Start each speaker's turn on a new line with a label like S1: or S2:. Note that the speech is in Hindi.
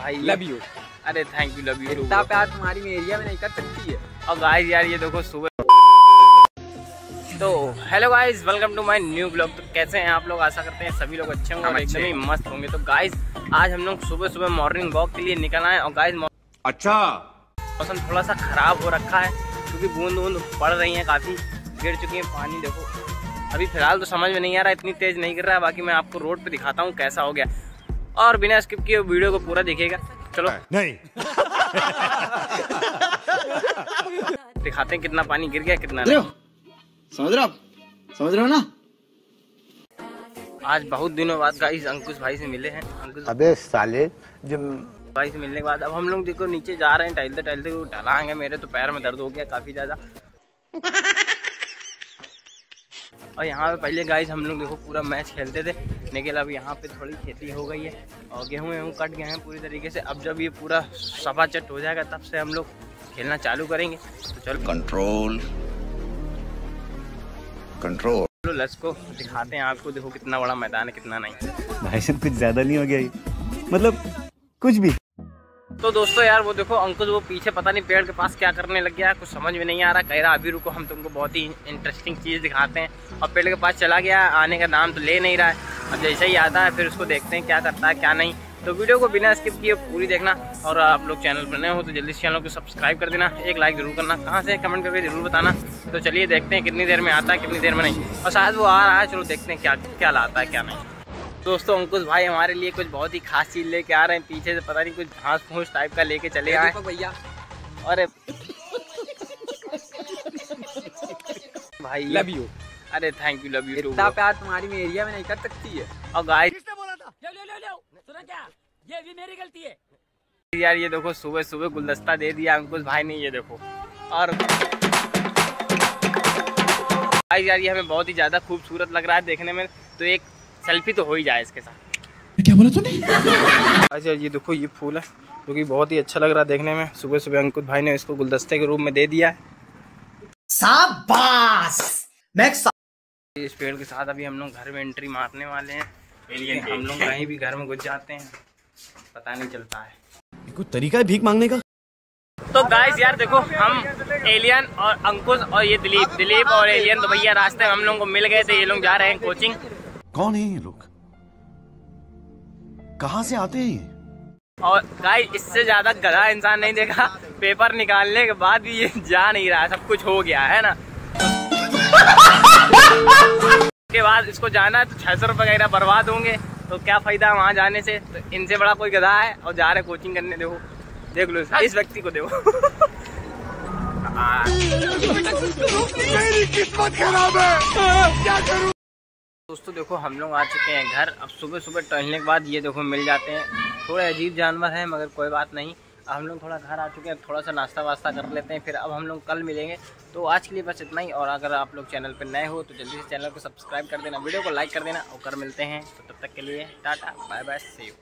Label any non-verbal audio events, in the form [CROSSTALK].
S1: भाई।
S2: लव यू
S1: अरे थैंक यू लव यू
S2: इतना प्यार तुम्हारी में एरिया में नहीं कर सकती है
S1: और गाइस यार ये देखो सुबह तो hello guys welcome to my new blog तो कैसे हैं आप लोग? आशा करते हैं सभी लोग अच्छे होंगे और
S2: अच्छे
S1: एकदम ही मस्त होंगे। तो गाइस आज हम लोग सुबह सुबह मॉर्निंग वॉक के लिए निकल आए और गाइस
S3: अच्छा।
S1: मौसम थोड़ा सा खराब हो रखा है क्योंकि बूंद बूंद पड़ रही है काफ़ी गिर चुकी है पानी देखो। अभी फ़िलहाल तो समझ में नहीं आ रहा इतनी तेज नहीं गिर रहा है। बाकी मैं आपको रोड पे दिखाता हूँ कैसा हो गया। और बिना स्किप किए वीडियो को पूरा देखिएगा। चलो। [LAUGHS]
S3: नहीं।
S1: दिखाते हैं कितना पानी गिर गया कितना
S2: समझ रहे
S1: नहीं।
S2: हो समझ रहे हो समझ रहे हो ना?
S1: आज बहुत दिनों बाद गाइस अंकुश भाई से मिले हैं। अंकुश
S3: अबे साले जब
S1: भाई से मिलने के बाद अब हम लोग देखो नीचे जा रहे हैं टहलते टहलते वो ढलाएँगे मेरे तो पैर में दर्द हो गया काफ़ी ज़्यादा। और यहाँ पे पहले गाइस हम लोग देखो पूरा मैच खेलते थे लेकिन अब यहाँ पे थोड़ी खेती हो गई है और गेहूँ वेहूँ कट गए हैं पूरी तरीके से। अब जब ये पूरा सफ़ा चट हो जाएगा तब से हम लोग खेलना चालू करेंगे। तो चलो
S3: कंट्रोल कंट्रोल
S1: चलो लेट्स को दिखाते हैं आपको देखो कितना बड़ा मैदान है कितना नहीं।
S4: भाई कुछ ज़्यादा नहीं हो गया ये। मतलब कुछ भी।
S1: तो दोस्तों यार, वो देखो अंकुश, वो पीछे पता नहीं पेड़ के पास क्या करने लग गया कुछ समझ में नहीं आ रहा। कह रहा, अभी रुको, हम तुमको बहुत ही इंटरेस्टिंग चीज़ दिखाते हैं। और पेड़ के पास चला गया, आने का नाम तो ले नहीं रहा है। अब जैसे ही आता है, फिर उसको देखते हैं क्या करता है, क्या नहीं। तो वीडियो को बिना स्किप किए पूरी देखना और आप लोग चैनल पर नए हो तो जल्दी से चैनल को सब्सक्राइब कर देना, एक लाइक ज़रूर करना। कहाँ से कमेंट करके ज़रूर बताना। तो चलिए देखते हैं कितनी देर में आता है, कितनी देर में नहीं। और शायद वो आ रहा है, चलो देखते हैं क्या क्या लाता है, क्या नहीं। दोस्तों अंकुश भाई हमारे लिए कुछ बहुत ही खास चीज़ लेके आ रहे हैं। पीछे से पता नहीं कुछ घास फूस टाइप का लेके चले आए।
S2: भैया।
S1: अरे। भाई
S2: लव यू
S1: अरे थैंक यू लव यू
S2: इतना प्यार तुम्हारी में एरिया में नहीं कर सकती है।
S1: और गाइस
S5: लो लो लो लो सुना क्या? ये भी मेरी गलती है।
S1: यार ये देखो सुबह सुबह गुलदस्ता दे दिया अंकुश भाई ने ये देखो। और भाई यार ये हमें बहुत ही ज़्यादा खूबसूरत लग रहा है देखने में। तो एक सेल्फी तो हो ही जाए इसके साथ।
S2: क्या बोला तूने?
S1: अच्छा ये देखो ये फूल है जो कि बहुत ही अच्छा लग रहा है देखने में। सुबह सुबह अंकुश भाई ने इसको गुलदस्ते के रूप में दे दिया
S6: शाबाश! मैं
S1: इस पेड़ के साथ अभी हम लोग घर में एंट्री मारने वाले हैं। लेकिन हम लोग कहीं भी घर में घुस जाते हैं। पता नहीं चलता है।
S4: कोई तरीका है भीख मांगने का?
S1: तो गाइस यार देखो हम एलियन और अंकुश और ये दिलीप। दिलीप और एलियन तो भैया रास्ते में हम लोग को मिल गए थे ये लोग जा रहे हैं कोचिंग
S4: कौन है ये लोग? कहाँ से आते हैं ये?
S1: और गाइस इससे ज़्यादा गधा इंसान नहीं देखा। पेपर निकालने के बाद भी ये जा नहीं रहा सब कुछ हो गया है ना? के बाद इसको जाना है तो छह सौ रुपये वगैरह बर्बाद होंगे। तो क्या फ़ायदा वहाँ जाने से? तो इनसे बड़ा कोई गधा है और जा रहे कोचिंग करने देखो। देख लो इस- इस व्यक्ति को देखो। दोस्तों, देखो, हम लोग आ चुके हैं घर। अब सुबह सुबह टहलने के बाद ये देखो, मिल जाते हैं। थोड़े अजीब जानवर हैं, मगर कोई बात नहीं। अब हम लोग थोड़ा घर आ चुके हैं थोड़ा सा नाश्ता वास्ता कर लेते हैं। फिर अब हम लोग कल मिलेंगे। तो आज के लिए बस इतना ही, और अगर आप लोग चैनल पर नए हो तो जल्दी से चैनल को सब्सक्राइब कर देना, वीडियो को लाइक कर देना, और कर मिलते हैं। तो तब तक के लिए, tata bye bye see you